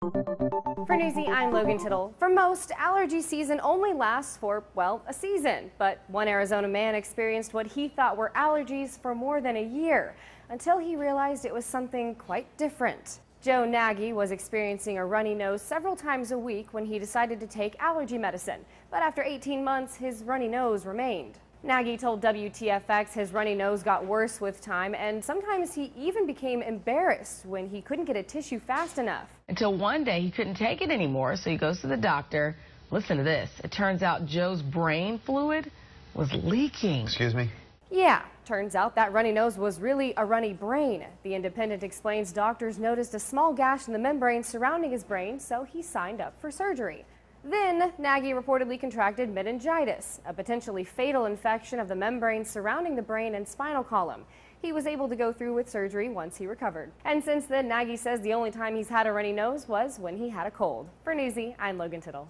For Newsy, I'm Logan Tittle. For most, allergy season only lasts for, well, a season. But one Arizona man experienced what he thought were allergies for more than a year until he realized it was something quite different. Joe Nagy was experiencing a runny nose several times a week when he decided to take allergy medicine. But after 18 months, his runny nose remained. Nagy told WTFX his runny nose got worse with time, and sometimes he even became embarrassed when he couldn't get a tissue fast enough. Until one day he couldn't take it anymore, so he goes to the doctor. Listen to this. It turns out Joe's brain fluid was leaking. Excuse me? Yeah, turns out that runny nose was really a runny brain. The Independent explains doctors noticed a small gash in the membrane surrounding his brain, so he signed up for surgery. Then, Nagy reportedly contracted meningitis, a potentially fatal infection of the membrane surrounding the brain and spinal column. He was able to go through with surgery once he recovered. And since then, Nagy says the only time he's had a runny nose was when he had a cold. For Newsy, I'm Logan Tittle.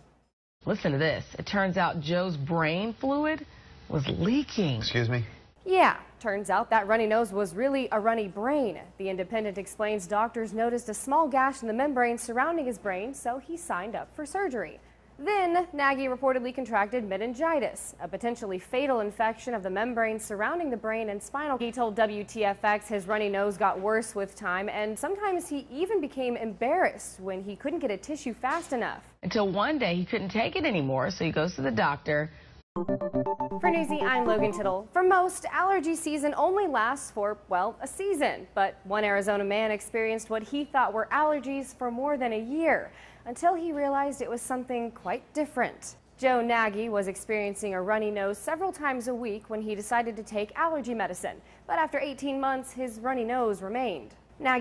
Listen to this. It turns out Joe's brain fluid was leaking. Excuse me? Yeah, turns out that runny nose was really a runny brain. The Independent explains doctors noticed a small gash in the membrane surrounding his brain, so he signed up for surgery. Then, Nagy reportedly contracted meningitis, a potentially fatal infection of the membrane surrounding the brain and spinal. He told WTFX his runny nose got worse with time, and sometimes he even became embarrassed when he couldn't get a tissue fast enough. Until one day he couldn't take it anymore, so he goes to the doctor. For Newsy, I'm Logan Tittle. For most, allergy season only lasts for, well, a season. But one Arizona man experienced what he thought were allergies for more than a year until he realized it was something quite different. Joe Nagy was experiencing a runny nose several times a week when he decided to take allergy medicine. But after 18 months, his runny nose remained. Nagy